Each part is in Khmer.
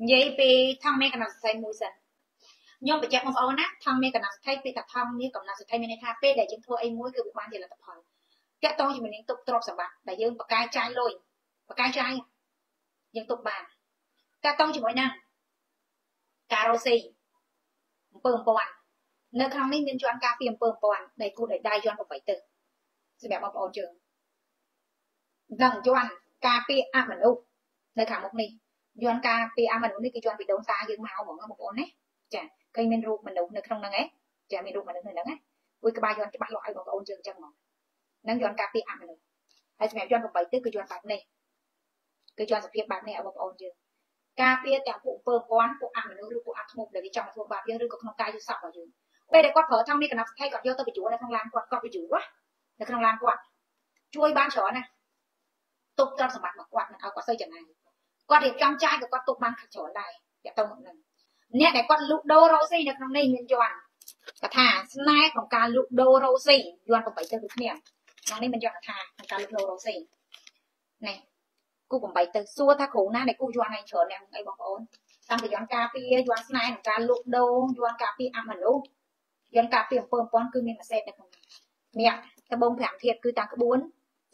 និយាយពីថងមានកំណត់សតិមួយសិនខ្ញុំបញ្ជាក់បងប្អូនណាថងមានកំណត់សតិពេលថាថងមានកំណត់សតិមានន័យថាពេលដែលយើងធ្វើអីមួយគឺវាបានជាលទ្ធផលតាក់ទងជាមួយនឹងទុកទ្រព្យសម្បត្តិដែលយើងបកកែចាយលុយបកកែចាយយើងទុកបានតាក់ទងជាមួយនឹងការរស់ស៊ីអំពើអំពាន់នៅក្នុងនេះមានជាន់ការពីអំពើអំពាន់ដែលគូដោយដៃជាន់8ទៅសម្រាប់បងប្អូនយើងនឹងជាន់ការពីអមនុស្សនៅខាងមុខនេះ យន្តការពីអមនុស្សនេះគឺយន្តពីដូនតាយើងមកហ្មងបងប្អូនណាចាឃើញមានរូបមនុស្សនៅក្នុងហ្នឹងឯងចាមានរូបមនុស្សនៅហ្នឹងណាមួយក្បាលយន្តច្បាស់លាស់ឲ្យបងប្អូនយើងអញ្ចឹងហ្មងហ្នឹងយន្តការពីអមនុស្សហើយសម្រាប់យន្ត8ទៅគឺយន្តបែបនេះគឺយន្តសភាពបែបនេះឲ្យបងប្អូនយើងការពារទាំងពួកអំពើពាន់ពួកអមនុស្សឬពួកអាធ្មប់ដែលវាចង់ធ្វើបាបយើងឬក៏ក្នុងកាយយុស័ព្ទរបស់យើងពេលដែលគាត់ប្រើថងនេះកណាត់ថៃគាត់យកទៅបញ្ជូននៅក្នុងឡានគាត់គាត់បញ្ជូនណានៅក្នុងឡានគាត់ជួយបានច្រើនណាទុកទ្រព្យសម្បត្តិរបស់គាត់មិនឲ្យគាត់សូវចំណាយ គាត់រៀបចំចាយក៏គាត់ទុកបានច្រើនដែរតាក់ទងនឹងអ្នកដែលគាត់លក់ដូររ៉ូស៊ីនៅក្នុងនេះមានយន់កថាស្នេហ៍ក្នុងការលក់ដូររ៉ូស៊ីយន់8ទៅដូចគ្នាក្នុងនេះមានយន់កថាក្នុងការលក់ដូររ៉ូស៊ីនេះគូ8ទៅសួរថាគ្រូណាដែលគូយន់ឲ្យច្រើនអ្នកអីបងប្អូនតាំងពីយន់ការពារយន់ស្នេហ៍ក្នុងការលក់ដូរយន់ការពារអមនុស្សយន់ការពារអំពើអំពន់គឺមានម៉ាសេតនៅក្នុងនេះត្បូង5ធាតុគឺតាំងក្បួន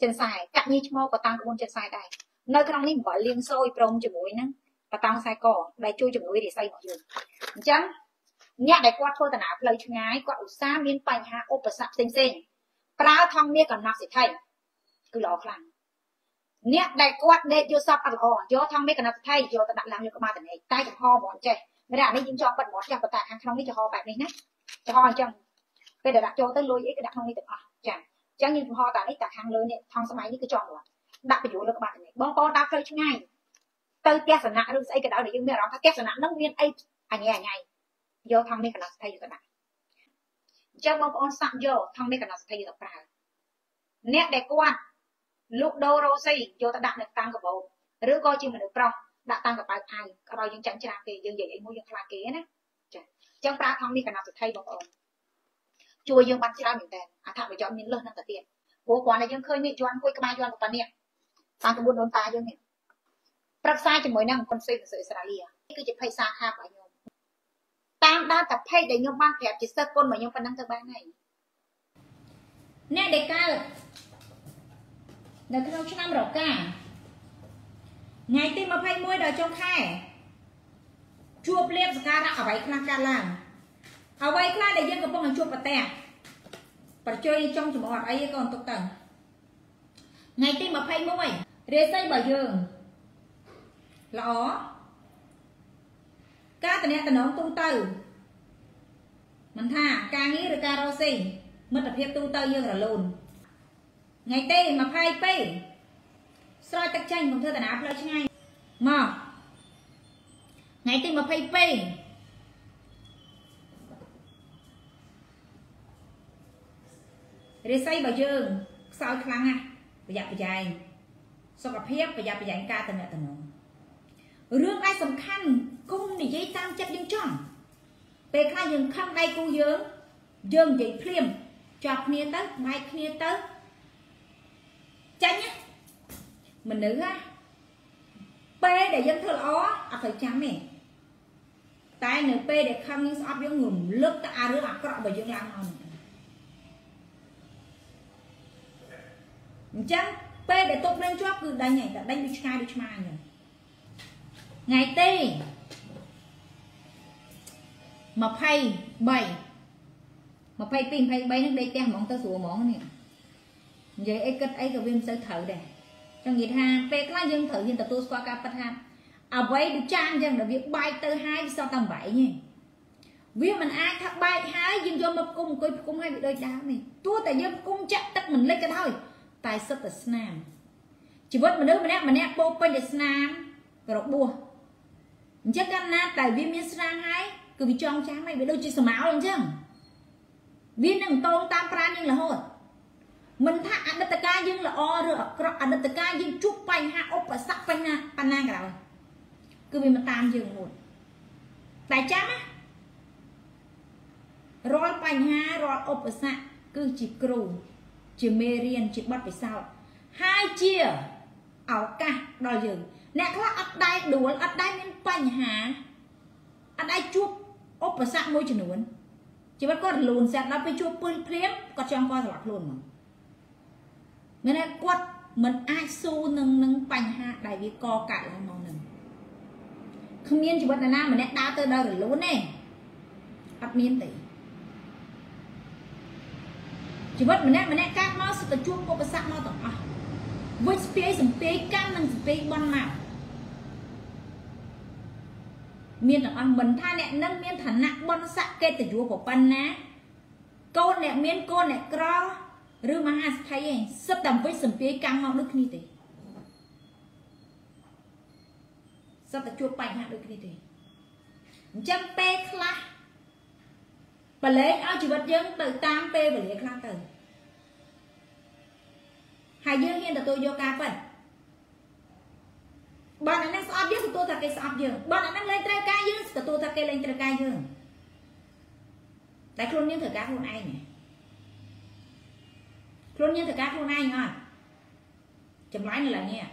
ចិនសែកញ្ញាឈ្មោះក៏តាំងក្បួនចិនសែដែរ នៅក្នុងនេះអំបិលលាងសូយព្រមជាមួយនឹងបតាំងខ្សែកដែលជួយជំនួយរាសីរបស់យើងអញ្ចឹងអ្នកដែលគាត់ធ្វើដំណើរផ្លូវឆ្ងាយគាត់ឧស្សាហ៍មានបញ្ហាឧបសគ្គផ្សេងផ្សេងប្រើថងមាសកំណត់សិទ្ធិគឺល្អខ្លាំងអ្នកដែលគាត់ដេកយកសពអត់ល្អយកថងមាសកំណត់សិទ្ធិយកទៅដាក់ឡើងលើក្បាលតនេតែចំហហ្មងចេះមិនអានេះយើងចង់បិទមាត់ចាស់ប៉ុន្តែខាងក្នុងនេះចំហបែបនេះណាចំហអញ្ចឹងពេលដែលដាក់ចូលទៅលុយអីក៏ដាក់ក្នុងនេះទាំងអស់ចាអញ្ចឹងយើងចំហតានេះតែខាងលើនេះថងសម័យនេះគឺចំមាត់ ដាក់បញ្យោលើក្បាលនេះបងប្អូនដើរផ្លូវឆ្ងាយទៅទស្សនៈឬស្អីក៏ដោយដែលយើងមានអារម្មណ៍ថាទស្សនៈហ្នឹងមានអីអញឯអញឯយកថងនេះកណ្ដាស់ស្ថិយកទៅដាក់អញ្ចឹងបងប្អូនសាក់យកថងនេះកណ្ដាស់ស្ថិយកទៅប្រើអ្នកដែលគាត់លក់ដូររ៉ូស៊ីយកទៅដាក់នៅតាំងកបោឬក៏ជាមនុស្សប្រុសដាក់តាំងកបៅអាយក៏ដោយយើងចាញ់ច្រាគេយើងនិយាយអីមួយយើងខ្លាចគេណាចាអញ្ចឹងប្រើថងនេះកណ្ដាស់ស្ថិបងប្អូនជួយយើងបានច្រើនមែនតើអត្ថប្រយោជន៍មានលើសនឹងទៅទៀតព្រោះគ្រាន់តែយើងឃើញនេះយន់គួយក្បាលយន់ប៉ុណ្ណេះ តាមក្បួនដូនតាយើងនេះប្រឹក្សាជាមួយនឹងគុណសេរីអ៊ីស្រាអែលនេះគឺជាភ័យសាខារបស់ខ្ញុំតាមដានតែភ័យដែលខ្ញុំបានប្រាប់ជាសិស្សគុណរបស់ខ្ញុំប៉ុណ្ណឹងទៅបានហើយអ្នកដែលកើតនៅក្នុងឆ្នាំរកាថ្ងៃទី21ដល់ចុងខែជួបលៀបសការៈអ្វីខ្លះកើតឡើងអ្វីខ្លះដែលយើងកំពុងជួបប្រទះប្រជ័យចុងចំអត់អីក៏អន្ទុកទៅថ្ងៃទី21 រាសីរបស់យើងល្អការតំណែងតំណងទូទៅមិនថាការងារឬការរកស៊ីមិត្តភាពទូទៅយើងរលូនថ្ងៃទី22ស្រោចទឹកចេញកុំធ្វើតាណាផ្លូវឆ្ងាយមកថ្ងៃទី22រាសីរបស់យើងខ្សោយខ្លាំងណាស់ប្រយ័ត្នប្រយែង សុខភាពប្រយ័ត្នប្រយែងការតំណែងតំណងរឿងដែលសំខាន់គុំនិយាយតាមចិត្តយើងចង់ពេលខ្លះយើងខំដៃគូយើងយើងនិយាយភ្លាមចាប់គ្នាទៅបែកគ្នាទៅចាញ់មនុស្សណាពេលដែលយើងធ្វើល្អអត់ត្រូវចាំទេតែនៅពេលដែលខំយើងស្អប់យើងរំលឹកទៅអារឿងអាក្រក់របស់យើងឡើងមកអញ្ចឹង ពេលដែលទុកនឹងជាប់គឺដេញហើយតែដេញវាឆ្ងាយដូចឆ្មាអញ្ចឹងថ្ងៃទី23 22 23ហ្នឹងដេកផ្ទះហ្មងទៅស្រួលហ្មងនេះនិយាយអីគិតអីក៏វាមិនសូវត្រូវដែរចឹងនិយាយថាពេលខ្លះយើងត្រូវយើងទទួលស្គាល់ការប៉ັດថាអ្វីដូចចានចឹងដល់វាបែកទៅហើយវាសតតែបែកទេវាមិនអាចថាបែកហើយយើងយកមកគុំអង្គុយគុំហើយវាដូចដើមនេះទោះតែយើងគុំចាក់ទឹកមិនលិចក៏ដោយ តែសិតតែស្នាមជីវិតមនុស្សម្នាក់ម្នាក់ពោពេញដោយស្នាមរបួសអញ្ចឹងកាលណាតែវាមានស្នាមហើយគឺវាចងចាំហើយវាដូចជាសមោលអញ្ចឹងវានឹងតងតាមប្រាណយើងរហូតមិនថាអតីតកាលយើងល្អឬអាក្រក់អតីតកាលយើងជួបបញ្ហាឧបសគ្គបញ្ហាបណ្ណាក៏ដោយគឺវាមកតាមយើងមួយតែចាំណារាល់បញ្ហារាល់ឧបសគ្គគឺជាគ្រូ ជាមេរៀនជាបទពិសោធន៍ហើយជាឱកាសដល់យើង អ្នកខ្លះអត់ដែរដួលអត់ដែរមានបញ្ហាអត់ដែរជួបឧបសគ្គមួយចំនួនជីវិតគាត់រលូនស្អាតដល់ពេលជួបពុលព្រាមគាត់ចង់គាត់ស្លាប់ខ្លួនមកមានតែគាត់មិនអាចស៊ូនឹងនឹងបញ្ហាដែលវាកកើតឡើងមកនឹងគ្មានជីវិតណាម្នាក់ដើរទៅដល់រលូនទេអត់មានទេ ជីវិតម្នាក់ម្នាក់កើតមកសុទ្ធតែជួបឧបសគ្គមកទាំងអស់វិជ្ជាស្ពាយសំពាយកម្មនិងសំពាយបន់មកមានទាំងអស់មិនថាអ្នកនឹងមានឋានៈបន់ស័កកិត្តិយសប្រប៉ុណ្ណាកូនអ្នកមានកូនអ្នកក្រឬមហាសទ្ធិឯងសិតតែវិជ្ជាសំពាយកម្មមកដូចគ្នាទេសត្វតែជួបបញ្ហាដូចគ្នាទេអញ្ចឹងពេលខ្លះ បលែងឲ្យជីវិតយើងទៅតាមពេលវេលាខ្លះទៅហើយយើងហ៊ានទទួលយកការពិតបើអ្នកនឹងស្អប់យើងទទួលថាគេស្អប់យើងបើអ្នកនឹងលែងត្រូវការយើងទទួលថាគេលែងត្រូវការយើងតែខ្លួនយើងត្រូវការខ្លួនឯងខ្លួនយើងត្រូវការខ្លួនឯងអត់ចម្លាញ់នៅឡើយនេះ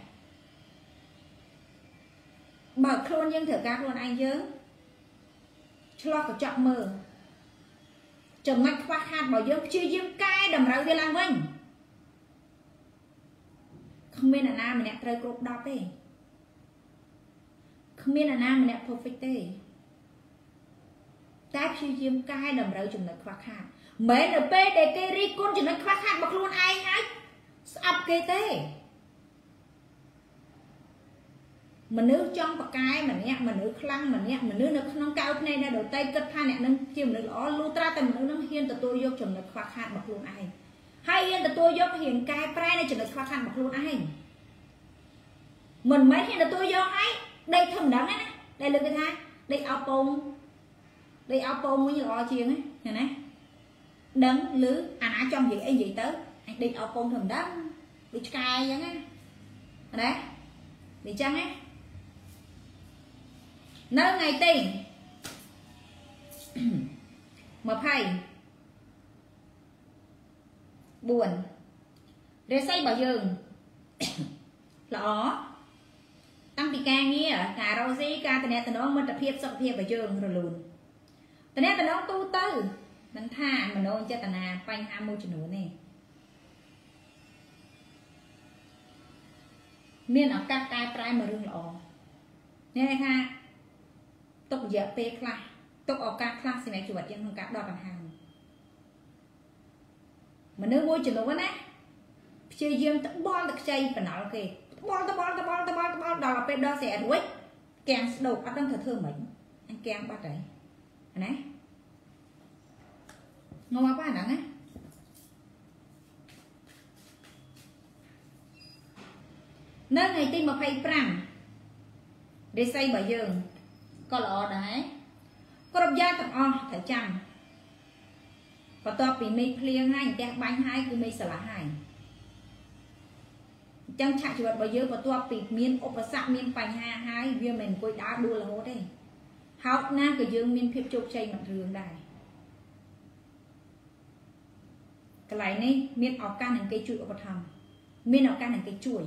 បើខ្លួនយើងត្រូវការខ្លួនឯងយើងឆ្លោះកញ្ចក់មើល ចំណុចខ្វះខាតរបស់យើងព្យាយាមកែតម្រូវវាឡើងវិញគ្មានអ្នកណាម្នាក់ត្រូវគ្រប់10ទេគ្មានអ្នកណាម្នាក់ perfect ទេតែព្យាយាមកែតម្រូវចំណុចខ្វះខាតមិនមែននៅពេលដែលគេរីកគុណចំណុចខ្វះខាតរបស់ខ្លួនឯងហើយស្អប់គេទេ មនុស្សចង់ប្រកែម្នាក់មនុស្សខ្លាំងម្នាក់មនុស្សនៅក្នុងកៅភ្នែកអ្នកដទៃគិតថាអ្នកនឹងជាមនុស្សល្អលុះត្រាតែមនុស្សនឹងហ៊ានទទួលយកចំណុចខ្វះខាតរបស់ខ្លួនឯងហើយហ៊ានទទួលយកហ៊ានកែប្រែនៅចំណុចខ្វះខាតរបស់ខ្លួនឯងមិនមែនហ៊ានទទួលយកហើយដេកធំដឹងណាដែលលើកគេថាដេកអោពងដេកអោពងមួយល្អជាងណាណាដឹងឬអាណាចង់និយាយអីនិយាយទៅអញដេកអោពងធំដឹងដូចឆ្កែអញ្ចឹងណាណាដូចអញ្ចឹងណា នៅថ្ងៃទី20 4រាសីរបស់យើងល្អតាំងពីការងារការរកស៊ីការតំណែងមិត្តភាពសុខភាពរបស់យើងរលូនតំណែងទូទៅមិនថាមនោចេតនាបញ្ហាមួយចំនួនទេមានឱកាសកែប្រែមួយរឿងល្អនេះថា ទុករយៈពេលខ្លះទុកឱកាសខ្លះសម្រាប់ជីវិតយើងក្នុងការដកដង្ហើមមនុស្សមួយចំនួនណាព្យាយាមត្បល់ទៅខ្ចីបណ្ដាលគេត្បល់ត្បល់ត្បល់ត្បល់ត្បល់ដល់ពេលដល់ស្រែរួចកាំងស្ដោកអត់ដឹងត្រូវធ្វើម៉េចអញកាំងបាត់ហើយណាងងប៉ាហ្នឹងណានៅថ្ងៃទី25រិស័យរបស់យើង ក៏ល្អដែរគ្រប់យ៉ាងទាំងអស់ត្រូវចាំបន្ទាប់ពីមេឃភ្លៀងហើយផ្ទះបាញ់ហើយគឺមេឃស្រឡះហើយអញ្ចឹងឆាកជីវិតរបស់យើងបន្ទាប់ពីមានឧបសគ្គមានបញ្ហាហើយវាមិនអង្គុយដើរដួលរហូតទេហោចណាស់ក៏យើងមានភាពជោគជ័យមួយរឿងដែរកន្លែងនេះមានឱកាសនឹងគេជួយឧបត្ថម្ភមានឱកាសនឹងគេជួយ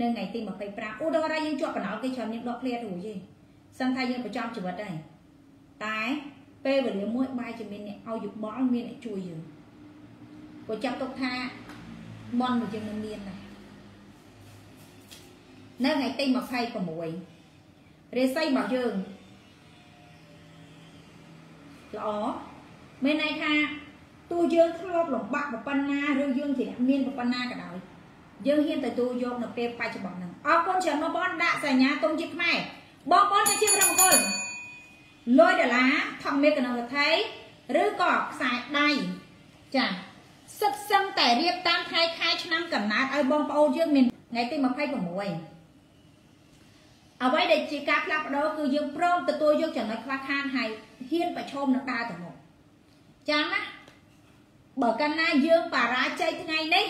នៅថ្ងៃទី25ឧទាហរណ៍យើងជាប់បណ្ដោគេច្រើនយើងដកឃ្លារួចទេ សឹងថាយើងប្រចាំជីវិតហើយតែពេលវេលាមួយបាយជាមានអ្នកឲ្យយោបល់មានអ្នកជួយយើងក៏ចាប់ទុកថាមន់របស់យើងនឹងមានដែរនៅថ្ងៃទី26រាសីរបស់យើងល្អមានន័យថាទោះយើងធ្លាប់លំបាកប៉ុណ្ណាឬយើងជាអ្នកមានប៉ុណ្ណាក៏ដោយយើងហ៊ានទទួលយកនៅពេលបច្ចុប្បន្នហ្នឹងអរគុណច្រើនបងប្អូនដាក់សញ្ញាទុំជាតិខ្មែរ បងប្អូនជាប្រមង្គល100ដុល្លារថងមេកណងថៃឬក៏ខ្សែដៃចាសិតសឹងតែរៀបតាមថ្ងៃខែឆ្នាំកំណើតឲ្យបងប្អូនយើងមានថ្ងៃទី26អ្វីដែលជាការផ្លាស់ប្ដូរគឺយើងព្រមទទួលយកចំណុចខ្វះខាតហើយហ៊ានប្រឈមនឹងដើរទៅមុខចាំណាបើកាលណាយើងបរាជ័យថ្ងៃនេះ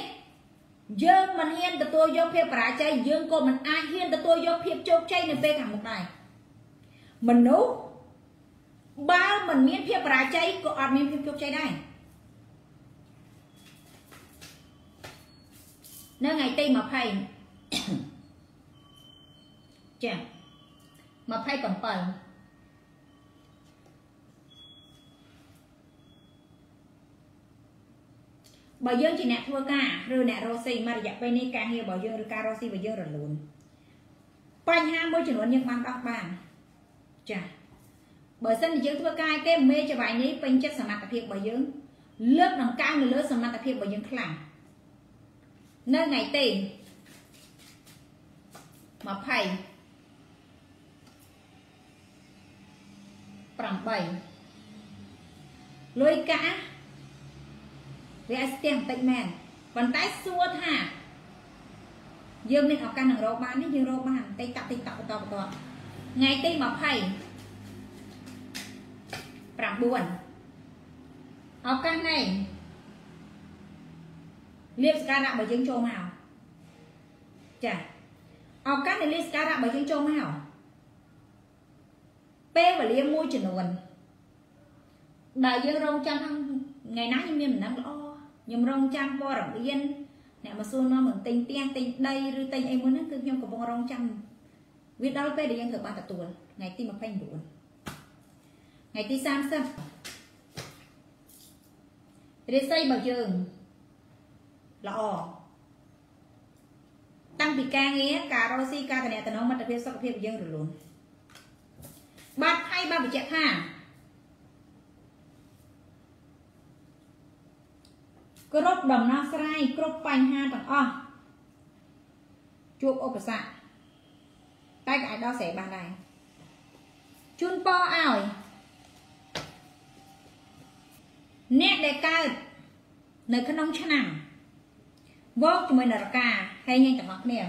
យើងមិនហ៊ានទទួលយកភាពបរាជ័យយើងក៏មិនអាចហ៊ានទទួលយកភាពជោគជ័យនៅពេលខាងមុខដែរមនុស្សបើមិនមានភាពបរាជ័យក៏អត់មានភាពជោគជ័យដែរនៅថ្ងៃទី20ចា27 បើយើងជាអ្នកធ្វើការឬអ្នករកស៊ីមករយៈពេលនេះការងាររបស់យើងឬការរកស៊ីរបស់យើងរលូនបញ្ហាមួយចំនួនយើងបានដោះបានចាបើសិនជាយើងធ្វើការគេមេចវាយនេះពេញចិត្តសមត្ថភាពរបស់យើងលើកដង្កើងនៅលើសមត្ថភាពរបស់យើងខ្លាំងនៅថ្ងៃទេ20 8លុយកាក់ វាឲ្យស្ទះបន្តិចមែនប៉ុន្តែសួរថាយើងមានឱកាសនឹងរកបាននេះយើងរកបានតិចតាក់តិចតាក់បន្តបន្តថ្ងៃទី20 9ឱកាសណែលៀបសការៈបើយើងចូលមកចាឱកាសនៃលៀបសការៈបើយើងចូលមកពេលវេលាមួយចំនួនដែលយើងរងចាំថ្ងៃណាខ្ញុំមានដំណឹងល្អ ខ្ញុំរងចាំព័ត៌មានអ្នកមកសួរនាំមិនទិញទៀងទិញដីឬទិញអីមួយហ្នឹងគឺខ្ញុំកំពុងរងចាំវាដល់ពេលដែលយើងត្រូវបានទទួលថ្ងៃទី29ថ្ងៃទី30រាសីរបស់យើងល្អតាំងពីការងារការរកស៊ីការតំណែងមិត្តភាពសុខភាពយើងរលូនបាទថៃបានបញ្ជាក់ថា គ្រប់ដំណោះស្រាយគ្រប់បញ្ហាទាំងអស់ជួបឧបសគ្គតែក៏អាចដោះស្រាយបានដែរជូនពរឲ្យអ្នកដែលកើតនៅក្នុងឆ្នាំវកជាមួយនរកាហើយញញទាំងអស់គ្នា